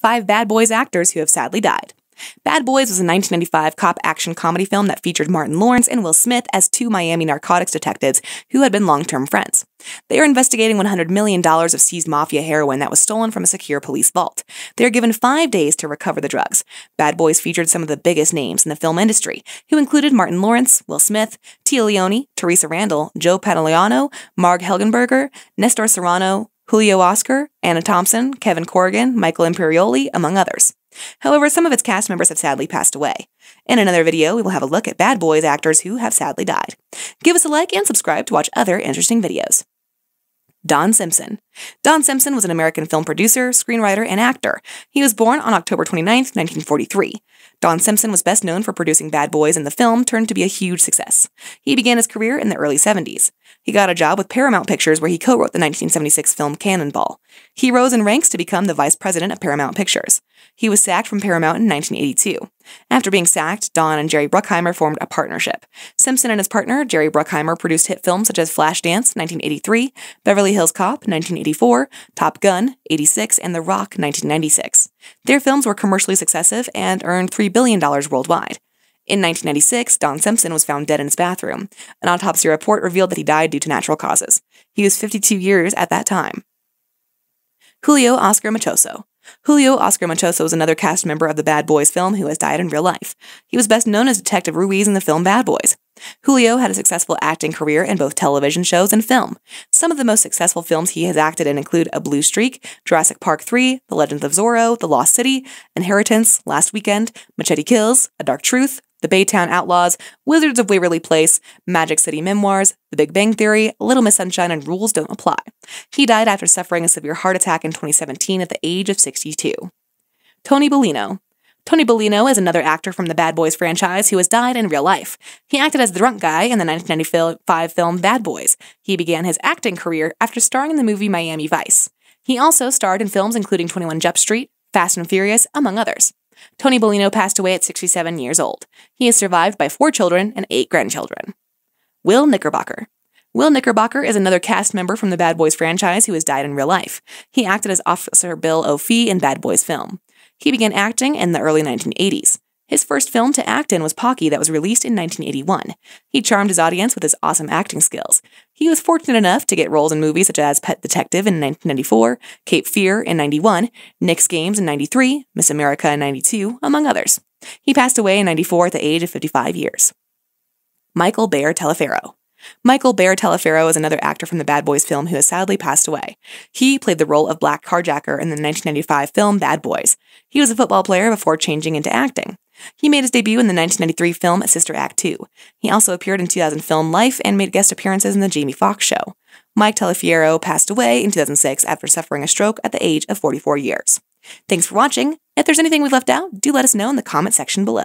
five Bad Boys actors who have sadly died. Bad Boys was a 1995 cop action comedy film that featured Martin Lawrence and Will Smith as two Miami narcotics detectives who had been long term friends. They are investigating $100 million of seized mafia heroin that was stolen from a secure police vault. They are given five days to recover the drugs. Bad Boys featured some of the biggest names in the film industry, who included Martin Lawrence, Will Smith, Tea Leoni, Theresa Randle, Joe Pantoliano, Marg Helgenberger, Nestor Serrano, Julio Oscar, Anna Thompson, Kevin Corrigan, Michael Imperioli, among others. However, some of its cast members have sadly passed away. In another video, we will have a look at Bad Boys actors who have sadly died. Give us a like and subscribe to watch other interesting videos. Don Simpson. Don Simpson was an American film producer, screenwriter, and actor. He was born on October 29, 1943. Don Simpson was best known for producing Bad Boys, and the film turned to be a huge success. He began his career in the early 70s. He got a job with Paramount Pictures where he co wrote the 1976 film Cannonball. He rose in ranks to become the vice president of Paramount Pictures. He was sacked from Paramount in 1982. After being sacked, Don and Jerry Bruckheimer formed a partnership. Simpson and his partner, Jerry Bruckheimer, produced hit films such as Flashdance, 1983, Beverly Hills Cop, 1984, Top Gun, 86, and The Rock, 1996. Their films were commercially successful and earned $3 billion worldwide. In 1996, Don Simpson was found dead in his bathroom. An autopsy report revealed that he died due to natural causes. He was 52 years at that time. Julio Oscar Mechoso. Julio Oscar Mechoso is another cast member of the Bad Boys film who has died in real life. He was best known as Detective Ruiz in the film Bad Boys. Julio had a successful acting career in both television shows and film. Some of the most successful films he has acted in include A Blue Streak, Jurassic Park 3, The Legend of Zorro, The Lost City, Inheritance, Last Weekend, Machete Kills, A Dark Truth, the Baytown Outlaws, Wizards of Waverly Place, Magic City Memoirs, The Big Bang Theory, Little Miss Sunshine, and Rules Don't Apply. He died after suffering a severe heart attack in 2017 at the age of 62. Tony Bellino. Tony Bellino is another actor from the Bad Boys franchise who has died in real life. He acted as the drunk guy in the 1995 film Bad Boys. He began his acting career after starring in the movie Miami Vice. He also starred in films including 21 Jump Street, Fast and Furious, among others. Tony Bellino passed away at 67 years old. He is survived by four children and eight grandchildren. Will Knickerbocker. Will Knickerbocker is another cast member from the Bad Boys franchise who has died in real life. He acted as Officer Bill O'Fee in Bad Boys film. He began acting in the early 1980s. His first film to act in was Pocky, that was released in 1981. He charmed his audience with his awesome acting skills. He was fortunate enough to get roles in movies such as Pet Detective in 1994, Cape Fear in 91, Nick's Games in 93, Miss America in 92, among others. He passed away in 94 at the age of 55 years. Michael Bear Taliaferro. Michael Bear Taliaferro is another actor from the Bad Boys film who has sadly passed away. He played the role of Black Carjacker in the 1995 film Bad Boys. He was a football player before changing into acting. He made his debut in the 1993 film Sister Act 2. He also appeared in 2000 film Life and made guest appearances in The Jamie Foxx Show. Mike Taliaferro passed away in 2006 after suffering a stroke at the age of 44 years. Thanks for watching. If there's anything we've left out, do let us know in the comment section below.